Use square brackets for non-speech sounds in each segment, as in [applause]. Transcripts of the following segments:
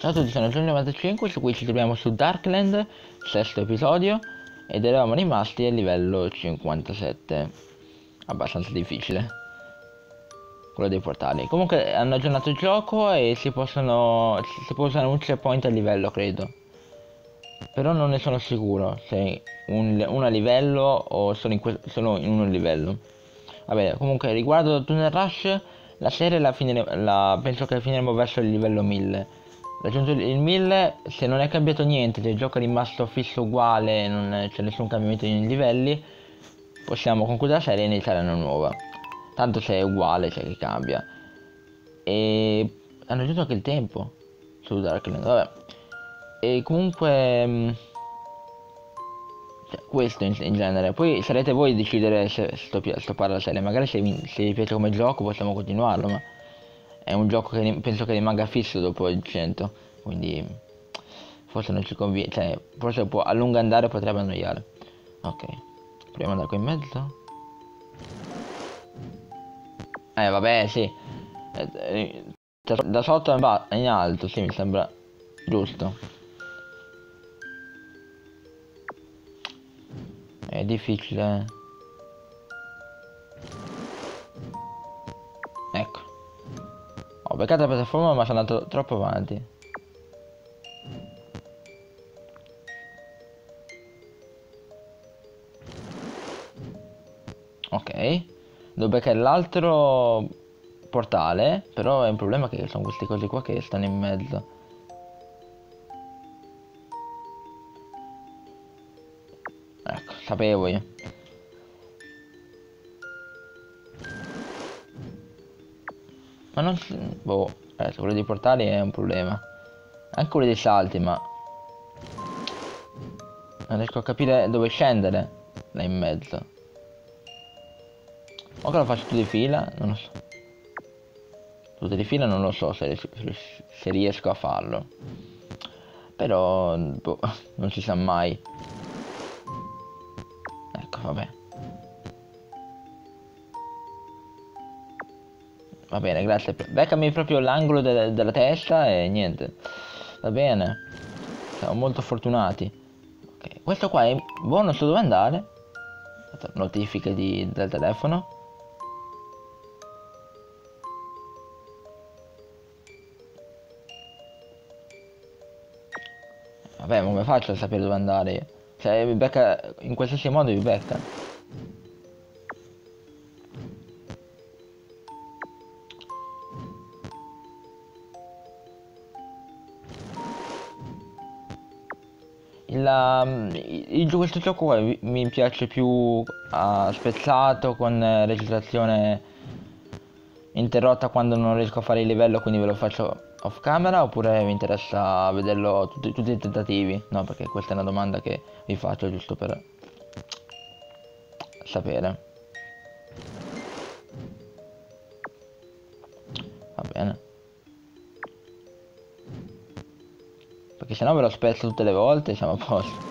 Ciao a tutti, sono Giorgio95, su cui ci troviamo su Darkland, sesto episodio, ed eravamo rimasti a livello 57. Abbastanza difficile. Quello dei portali. Comunque hanno aggiornato il gioco e si possono. si può usare un checkpoint a livello, credo. Però non ne sono sicuro se un, uno a livello o solo in, solo in uno livello. Vabbè, comunque riguardo Tunnel Rush, la serie la, finire, la penso che finiremo verso il livello 1000 Raggiunto il 1000, se non è cambiato niente, se il gioco è rimasto fisso uguale, non c'è nessun cambiamento nei livelli, possiamo concludere la serie e iniziare una nuova. Tanto se è uguale, c'è che cambia. E hanno aggiunto anche il tempo su Darkland, vabbè. E comunque... Mm, cioè, questo in, in, genere. Poi sarete voi a decidere se stoppare la serie. Magari se, se vi piace come gioco possiamo continuarlo, ma è un gioco che penso che rimanga fisso dopo il 100 quindi forse non ci conviene cioè forse può a lungo andare potrebbe annoiare. Ok proviamo andare qua in mezzo. Eh vabbè sì. Eh, eh da sotto in alto sì mi sembra giusto. È difficile beccato la piattaforma ma sono andato troppo avanti. Ok. Devo beccare l'altro portale, però è un problema che sono queste cose qua che stanno in mezzo. Ecco, sapevo io. Ma non... Boh, eh, quello dei portali è un problema. Anche quello dei salti, ma... Non riesco a capire dove scendere là in mezzo. O che lo faccio tutto di fila, non lo so. Tutto di fila non lo so se, se riesco a farlo. Però, boh, [laughs] non si sa mai. Va bene, grazie. Beccami proprio l'angolo de della testa e niente. Va bene. Siamo molto fortunati. Ok, questo qua è buono, non so dove andare. Notifiche di, del telefono. Vabbè, come faccio a sapere dove andare? Cioè, mi becca in qualsiasi modo mi becca. La, il, questo gioco qua mi piace più uh, spezzato con eh, registrazione interrotta quando non riesco a fare il livello quindi ve lo faccio off camera oppure mi interessa vederlo tutti, tutti i tentativi? No perché questa è una domanda che vi faccio giusto per sapere. Va bene. Perché sennò ve lo spezzo tutte le volte siamo a posto.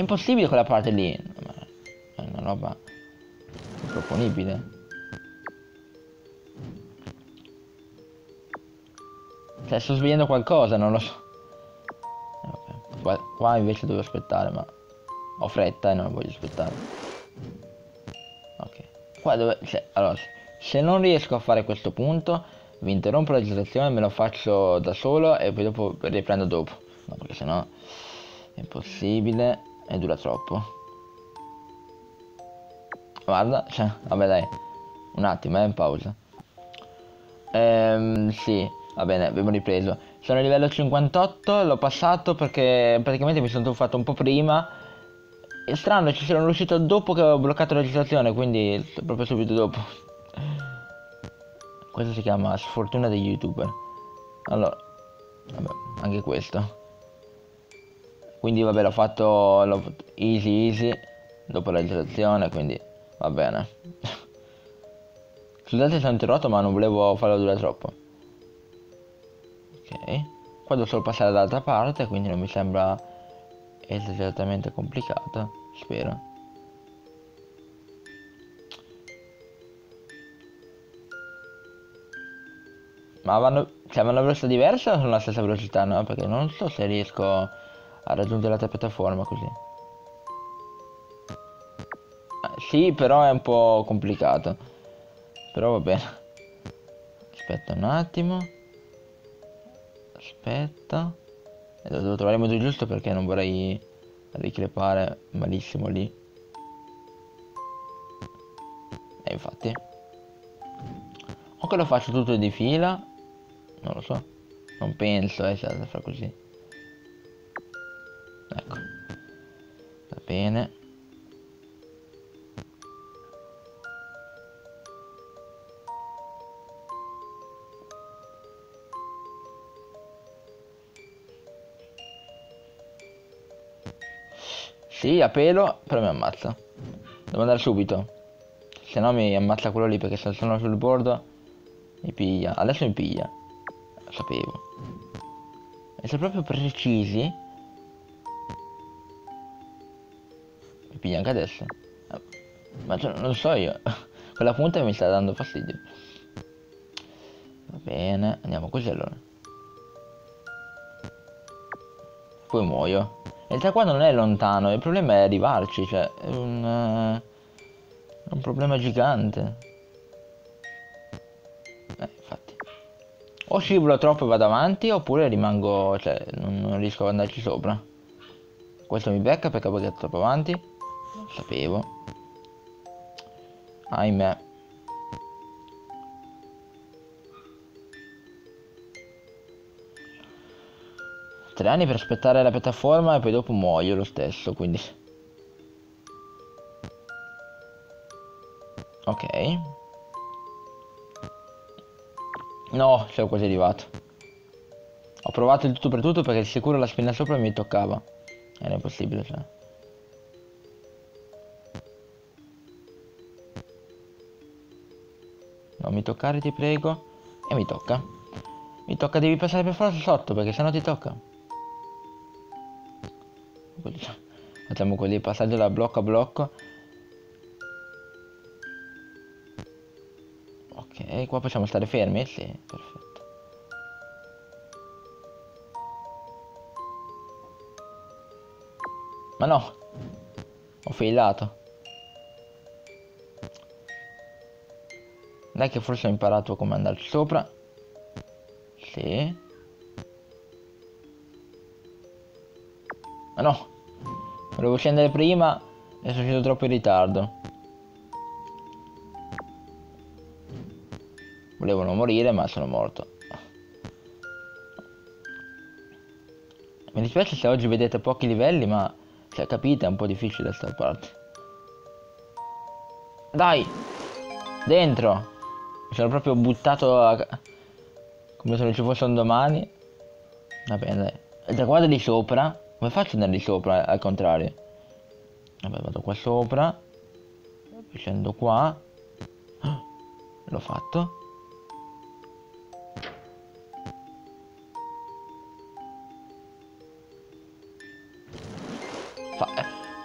Impossibile quella parte lì. È una roba improponibile. Cioè sto svegliando qualcosa, non lo so. Qua, qua invece devo aspettare, ma ho fretta e non voglio aspettare. Ok. Qua dove... Cioè, allora... Se non riesco a fare questo punto, vi interrompo la registrazione, me lo faccio da solo e poi dopo riprendo dopo. No, perché sennò è impossibile e dura troppo. Guarda, cioè, vabbè dai, un attimo, è eh, in pausa. Ehm, sì, va bene, abbiamo ripreso. Sono a livello 58, l'ho passato perché praticamente mi sono tuffato un po' prima. È strano, ci sono riuscito dopo che ho bloccato la registrazione, quindi proprio subito dopo. Questo si chiama sfortuna degli youtuber. Allora, vabbè, anche questo. Quindi vabbè l'ho fatto, fatto easy easy dopo la registrazione, quindi va bene. Scusate se sono interrotto ma non volevo farlo durare troppo. Ok. Qua devo solo passare dall'altra parte, quindi non mi sembra esageratamente complicato, spero. Ma vanno, cioè, vanno a velocità diversa o sono la stessa velocità? No, perché non so se riesco a raggiungere la piattaforma così. Eh, sì, però è un po' complicato. Però va bene. Aspetta un attimo. Aspetta. Eh, devo trovare il modo giusto perché non vorrei ricrepare malissimo lì. E infatti. O che lo faccio tutto di fila non lo so. Non penso eh, da fare così. Bene. Sì, a pelo, però mi ammazza. Devo andare subito. Se no mi ammazza quello lì perché se sono sul bordo mi piglia. Adesso mi piglia sapevo. Essere proprio precisi. Anche adesso. Ma cioè, non so io. [laughs] Quella punta mi sta dando fastidio. Va bene, andiamo così allora. Poi muoio. In realtà qua non è lontano, il problema è arrivarci, cioè è un, uh, un problema gigante. O scivolo troppo e vado avanti oppure rimango, cioè non, non riesco ad andarci sopra. Questo mi becca perché avevo detto troppo avanti. Sapevo. Ahimè. Tre anni per aspettare la piattaforma e poi dopo muoio lo stesso, quindi... Ok. No, sono quasi arrivato. Ho provato il tutto per tutto perché di sicuro la spina sopra mi toccava. Era impossibile, cioè. Non mi toccare, ti prego. E mi tocca. Mi tocca, devi passare per forza sotto perché sennò ti tocca. Facciamo così, passaggio da blocco a blocco. Ok, qua possiamo stare fermi? Sì, perfetto. Ma no! Ho failato. Dai che forse ho imparato come andarci sopra. Sì. Ma no! Volevo scendere prima e sono sceso troppo in ritardo. Volevano morire ma sono morto. Mi dispiace se oggi vedete pochi livelli ma se capite è un po' difficile sta parte. Dai! Dentro! Mi sono proprio buttato a... come se non ci fosse un domani. Va bene, dai. Da guarda di sopra. Come faccio ad andare di sopra al contrario? Vabbè, vado qua sopra. Scendo qua. L'ho fatto.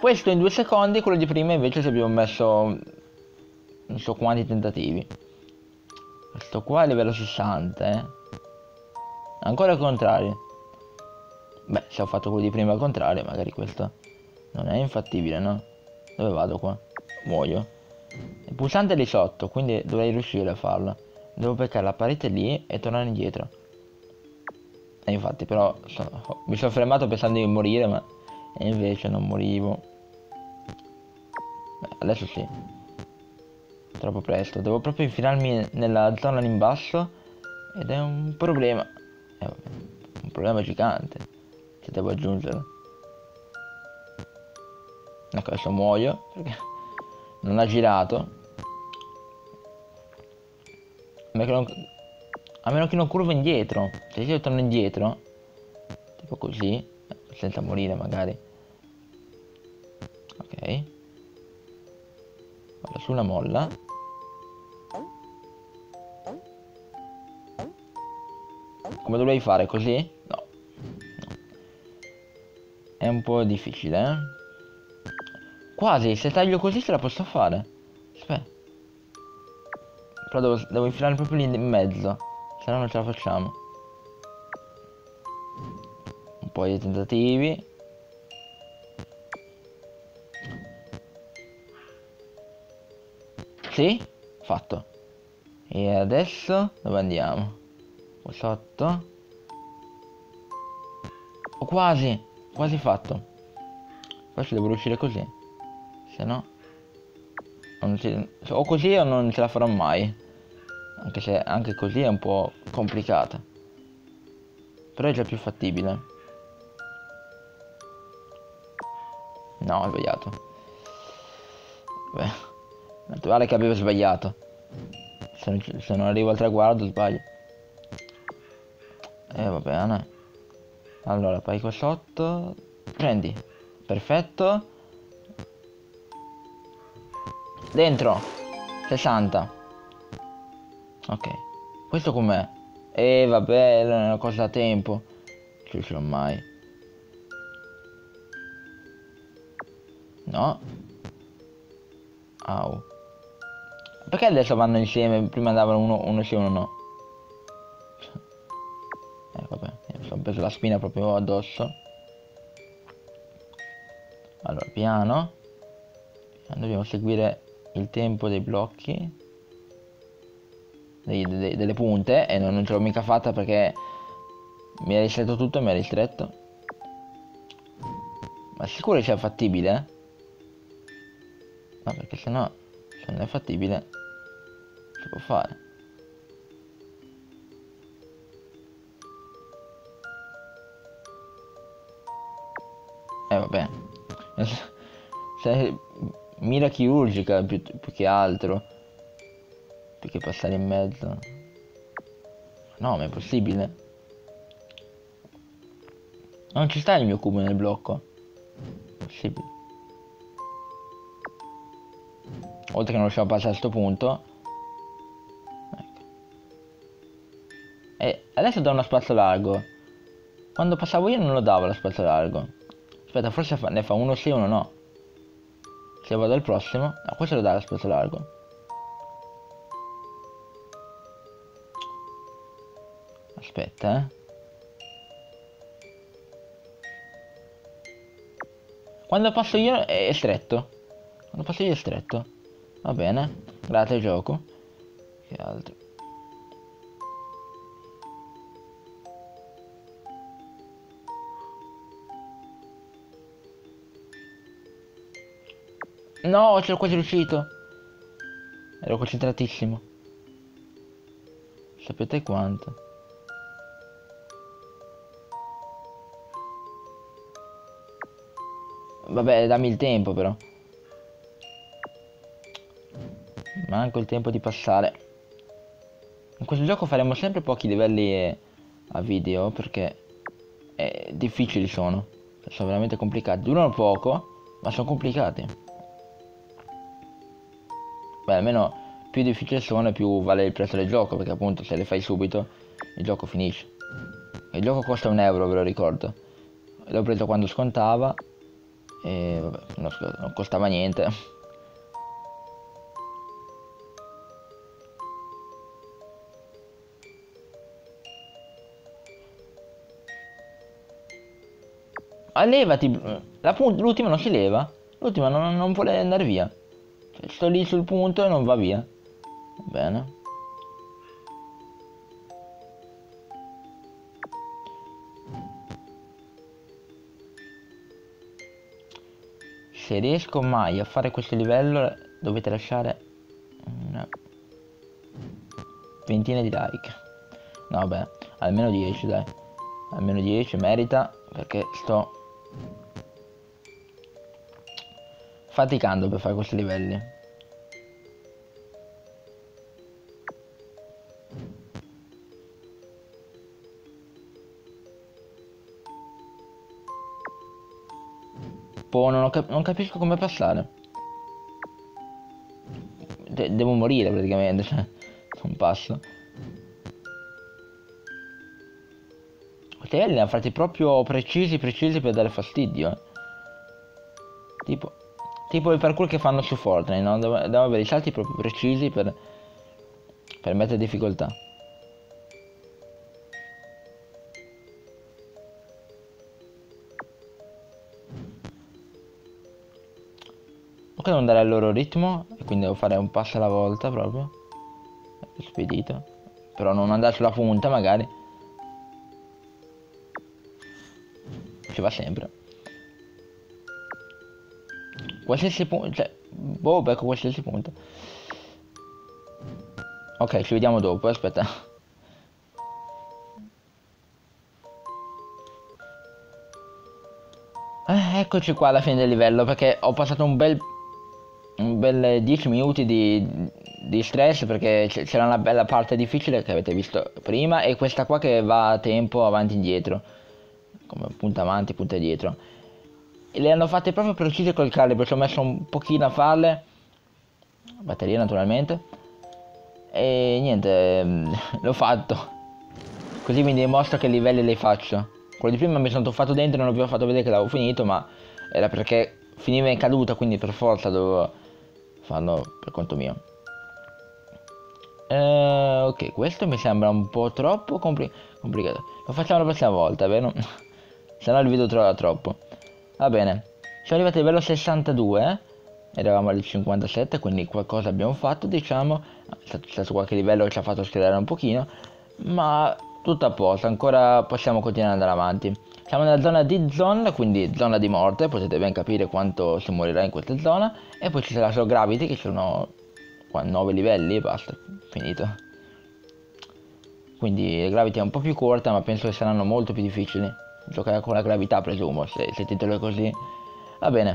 Questo in due secondi, quello di prima invece ci abbiamo messo non so quanti tentativi. Questo qua è livello 60, eh. Ancora al contrario. Beh, se ho fatto quello di prima al contrario, magari questo non è infattibile, no? Dove vado qua? Muoio. Il pulsante è lì sotto, quindi dovrei riuscire a farlo. Devo beccare la parete lì e tornare indietro. E infatti però so, mi sono fermato pensando di morire, ma invece non morivo. Beh, adesso sì. Troppo presto. Devo proprio infilarmi nella zona lì in basso. Ed è un problema. Eh, un problema gigante. Se devo aggiungerlo. Ecco, adesso muoio. Perché non ha girato. A meno che non curvo indietro. Se io torno indietro. Tipo così. Senza morire magari. Ok su una molla come dovrei fare così? no, no. è un po' difficile eh? quasi se taglio così ce la posso fare. Aspetta. Però devo, devo infilare proprio lì in mezzo se no non ce la facciamo. Un po' di tentativi. Sì? Fatto. E adesso dove andiamo qua sotto oh, quasi quasi fatto. Forse devo riuscire così. Se no ci... o così o non ce la farò mai. Anche se anche così è un po' complicata. Però è già più fattibile. No ho sbagliato. Beh naturale che avevo sbagliato. Se non, se non arrivo al traguardo sbaglio e eh, va bene. Allora poi qua sotto prendi. Perfetto. Dentro. 60 ok. Questo com'è? e eh, vabbè è una cosa da tempo. Ci riuscirò mai. No. Au. Perché adesso vanno insieme? Prima andavano uno, uno sì uno no eh vabbè mi sono preso la spina proprio addosso. Allora piano. Dobbiamo seguire il tempo dei blocchi. Dei, dei, delle punte e non, non ce l'ho mica fatta perché mi ha ristretto tutto e mi ha ristretto. Ma sicuro sia fattibile? no perché sennò se non è fattibile si può fare mira chirurgica più, più che altro. Più che passare in mezzo. No ma è possibile. Non ci sta il mio cubo nel blocco. Possibile. Oltre che non riusciamo a passare a sto punto. Ecco. e adesso do uno spazio largo. Quando passavo io non lo davo lo spazio largo. Aspetta forse ne fa uno sì uno no se vado al prossimo no questo lo dà lo spazio largo Aspetta, eh. Quando passo io è stretto. Quando passo io è stretto. Va bene. Grazie gioco. Che altro? No, c'ero quasi riuscito. Ero concentratissimo. Sapete quanto? Vabbè, dammi il tempo però. Manco il tempo di passare. In questo gioco faremo sempre pochi livelli a video perché è difficili sono. Sono veramente complicati. Durano poco, ma sono complicati. Beh, almeno più difficili sono più vale il prezzo del gioco, perché appunto se le fai subito il gioco finisce. Il gioco costa un euro, ve lo ricordo. L'ho preso quando scontava e vabbè, non, non costava niente. Ah, levati! L'ultima non si leva. L'ultima non, non vuole andare via. Cioè, sto lì sul punto e non va via. Bene. se riesco mai a fare questo livello dovete lasciare una ventina di like no vabbè almeno 10 dai almeno 10 merita perché sto faticando per fare questi livelli Boh, non, cap non capisco come passare. De devo morire praticamente, cioè, [laughs] non passo. Questi livelli li hanno fatti proprio precisi, precisi per dare fastidio. Eh. Tipo, tipo il parkour che fanno su Fortnite, no? Devo, devo avere i salti proprio precisi per, per mettere difficoltà. Ok, devo andare al loro ritmo quindi devo fare un passo alla volta proprio. Spedito. Però non andare sulla punta magari. Ci va sempre. Qualsiasi punto, cioè, boh, becco qualsiasi punto. Ok, ci vediamo dopo, aspetta. Eh, eccoci qua alla fine del livello perché ho passato un bel un bel 10 minuti di, di stress perché c'era una bella parte difficile che avete visto prima e questa qua che va a tempo avanti e indietro come punta avanti punta dietro le hanno fatte proprio precise col calibro ci ho messo un pochino a farle. Batteria naturalmente. E niente [laughs] l'ho fatto. Così mi dimostra che livelli le faccio. Quello di prima mi sono tuffato dentro non vi ho fatto vedere che l'avevo finito ma era perché finiva in caduta quindi per forza dovevo farlo per conto mio. Eh, ok questo mi sembra un po' troppo compli complicato. Lo facciamo la prossima volta vero? [laughs] se no il video trova troppo va bene siamo arrivati a livello 62 eravamo al 57 quindi qualcosa abbiamo fatto diciamo è stato qualche livello che ci ha fatto schierare un pochino ma tutto a posto ancora possiamo continuare ad andare avanti siamo nella zona di zone, quindi zona di morte, potete ben capire quanto si morirà in questa zona. E poi ci sarà solo Gravity, che sono 9 livelli e basta, finito. Quindi Gravity è un po' più corta, ma penso che saranno molto più difficili. Giocare con la gravità, presumo, se, se titolo così. Va bene.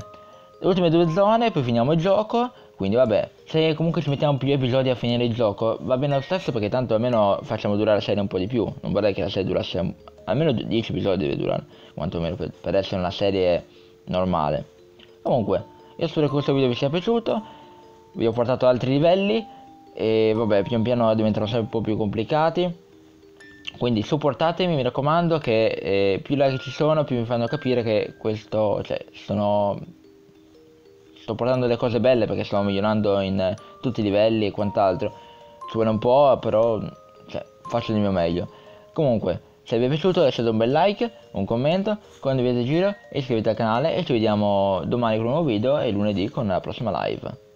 Le ultime due zone, poi finiamo il gioco. Quindi vabbè, se comunque ci mettiamo più episodi a finire il gioco, va bene lo stesso perché tanto almeno facciamo durare la serie un po' di più. Non vorrei che la serie durasse almeno 10 episodi deve durare, quantomeno per, per essere una serie normale. Comunque, io spero che questo video vi sia piaciuto, vi ho portato altri livelli e vabbè, pian piano diventerò sempre un po' più complicati. Quindi supportatemi, mi raccomando, che eh, più like ci sono, più mi fanno capire che questo, cioè, sono... Sto portando delle cose belle perché sto migliorando in tutti i livelli e quant'altro. Ci vuole un po', però cioè, faccio il mio meglio. Comunque, se vi è piaciuto lasciate un bel like, un commento, condividete il giro, iscrivetevi al canale e ci vediamo domani con un nuovo video e lunedì con la prossima live.